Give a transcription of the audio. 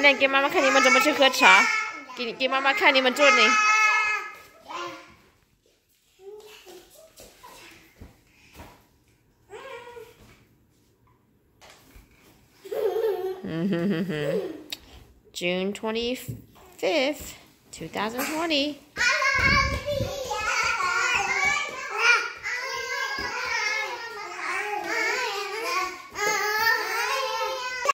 来，给妈妈看你们怎么去喝茶。给给妈妈看你们做的。嗯哼哼哼。June twenty fifth, two thousand twenty.